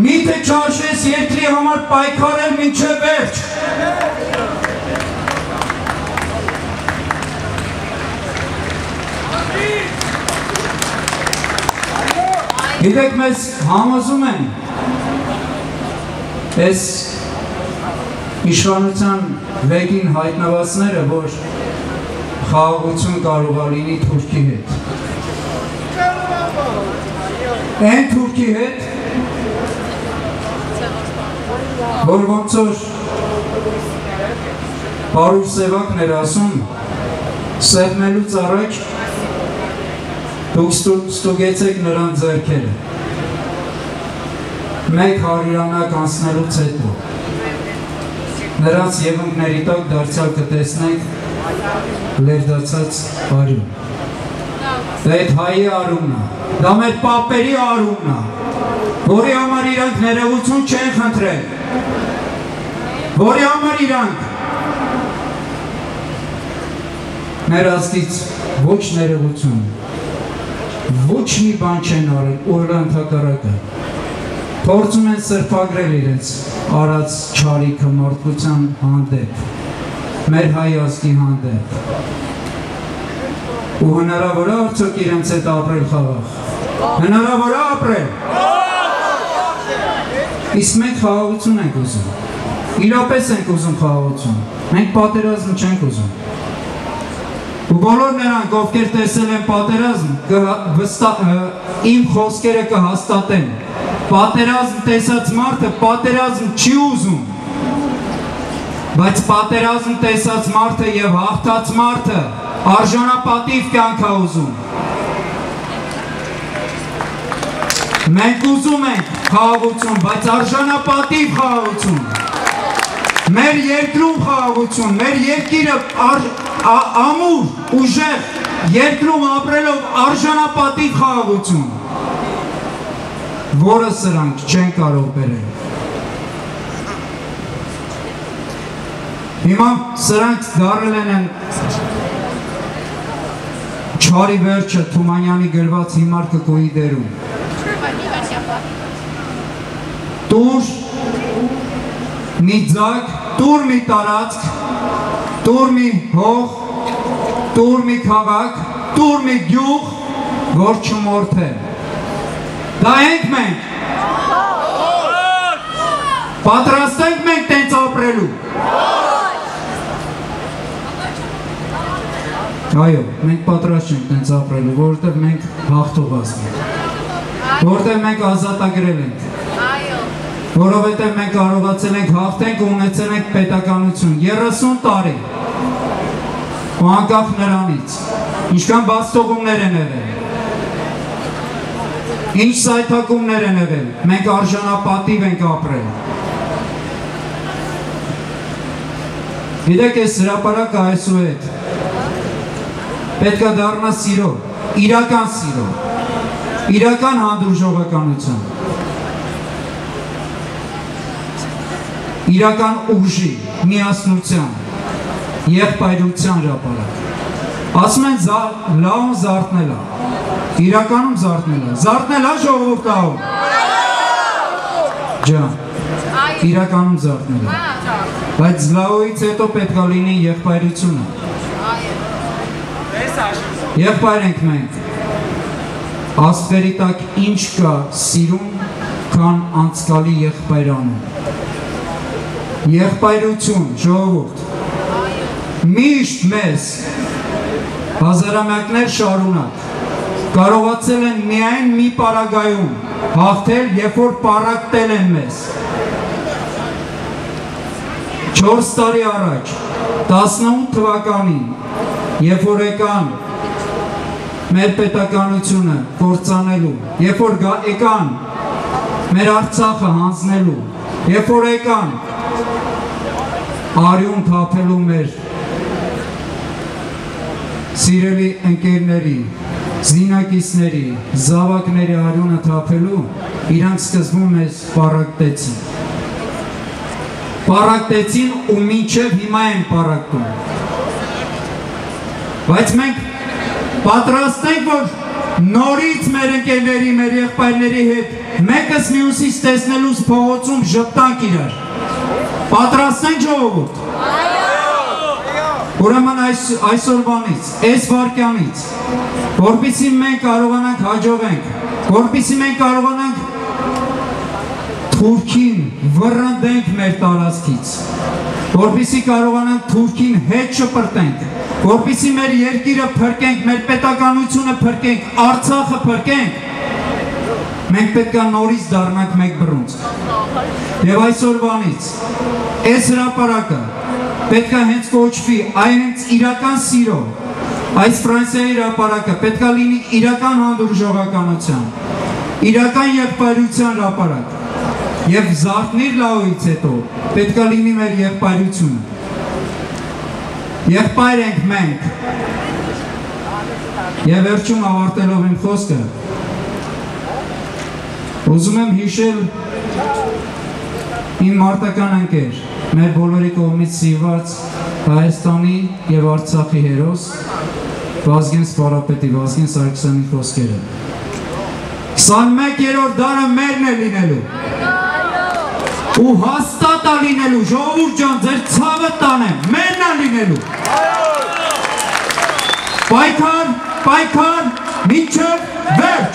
Միթե չարժես երկրի համար պայքարել մինչև վերջ։ Գիտեք մեզ համոզում են այս իշխանության վեգին հայտնվածները, որ խաղաղություն կարող է լինի Թուրքի հետ։ Այն Թուրքի հետ, որ ոնց որ Պարուր Սևակն էր ասում, սեղմելուց առաջ դուք ստուգեցեք նրան ձերքերը։ Մեկ հարյուրանակ անցնելուց հետո նրանց եվնքների տակ դարձյալ կտեսնենք լերդացած արյուն։ Դա այդ հայի արումն է, դա մեր պապերի արումն է, որի համար իրանք ներողություն չեն խնդրել, որի համար իրանք մեր աստից ոչ ներողություն, ոչ մի բան չեն արել, ուր ընդհակարակը, փորձում են սրբագրել իրենց արած չարիքը մարդկության հանդեպ, մեր հայ ազգի հանդեպ, ու հնարավոր է արդյոք իրենց հետ ապրել խաղաղ, հնարավոր է ապրել, իսկ մենք խաղաղություն ենք ուզում, իրապես ենք ուզում խաղաղություն, մենք պատերազմ չենք ուզում, ու բոլոր նրանք, ովքեր տեսել են պատերազմ, իմ խոսքերը կհաստատեն, պատերազմ տեսած մարդը պատերազմ չի ուզում, բայց պատերազմ տեսած մարդը և հաղթած մարդը արժանապատիվ կյանք է ուզում։ Մենք ուզում ենք խաղաղություն, բայց արժանապատիվ խաղաղություն։ Մեր երկրում խաղաղություն, մեր երկիրը ամուր, ուժեղ, երկրում ապրելով արժանապատիվ խաղաղություն, որը սրանք չեն կարող բերել։ Հիմա սրանք դարել են չարի վերջը Թումանյանի գրված հիմար կկոյի դերում։ Տուր մի ձակ, տուր մի տարածք, տուր մի հող, տուր մի քաղաք, տուր մի գյուղ, որ չմորթե։ Դա ենք մենք։ Պատրաստ ենք մենք տենց ապրելու։ Այո, մենք պատրաստ չենք տենց ապրելու, որովհետև մենք հաղթողած ենք։ Որովհետև մենք ազատագրել ենք որովհետև մենք կարողացել ենք հաղթենք ու ունեցել ենք պետականություն 30 տարի ու անկախ նրանից ինչքան բաստողումներ են եղել ինչ սայթակումներ են եղել մենք արժանապատիվ ենք ապրել գիտեք այս հրապարակը այսուհետ պետքա դառնա սիրո իրական սիրո իրական հանդուրժողականություն իրական ուժի, միասնության, եղբայրության հրապարակ։ Ասում են լաուն զարթնելա, իրականում զարթնելա, զարթնելա ժողովորդահում։ Ջան, իրականում զարթնելա։ Բայց լաուից հետո պետքա լինի եղբայրությունը։ Եղբայր ենք մենք։ Աստղերի տակ ինչ կա սիրում, քան անցկալի եղբայրանում եղբայրություն, ժողովուրդ, միշտ մեզ հազարամյակներ շարունակ կարողացել են միայն մի պարագայում հաղթել, երբ որ պարակտել են մեզ։ 4 տարի առաջ, 18 թվականին, երբ որ եկան մեր պետականությունը կործանելու, երբ որ եկան մեր Արցախը հանձնելու, երբ որ եկան արյուն թափելու մեր սիրելի ընկերների, զինակիցների, զավակների արյունը թափելու, իրանք սկզբում մեզ պարակտեցին։ Պարակտեցին ու մինչև հիմա են պարակտում։ Բայց մենք պատրաստ ենք, որ նորից մեր ընկերների, մեր եղբայրների հետ մեկս մյուսից տեսնելուց փողոցում ժպտանք իրար։ Պատրաստ ենք ժողովուրդ։ Ուրեմն այս այսօրվանից, այս վարքյանից, որպեսզի մենք կարողանանք հաջողենք, որպեսզի մենք կարողանանք Թուրքին վռնդենք մեր տարածքից, որպեսզի կարողանանք Թուրքին հետ շպրտենք, որպեսզի մեր երկիրը փրկենք, մեր պետականությունը փրկենք, Արցախը փրկենք, մենք պետք է նորից դառնանք մեկ բռունց։ Եվ այսօրվանից այս հրապարակը պետք է հենց կոչվի այն հենց իրական սիրո, այս Ֆրանսիայի հրապարակը պետք է լինի իրական հանդուրժողականության, իրական եղբայրության հրապարակ։ Եվ զարթնիր լավից հետո պետք է լինի մեր եղբայրությունը։ Եղբայր ենք մենք։ Եվ վերջում ավարտելով իմ խոսքը, ուզում եմ հիշել իմ մարտական ընկեր, մեր բոլորի կողմից սիրված Հայաստանի եւ Արցախի հերոս Վազգեն Սպարապետի, Վազգեն Սարգսյանի խոսքերը։ 21-րդ դարը մերն է լինելու։ Ու հաստատ է լինելու, ժողովուրդ ջան, ձեր ցավը տանեմ, մերն է լինելու։ Պայքար, պայքար, մինչև վերջ։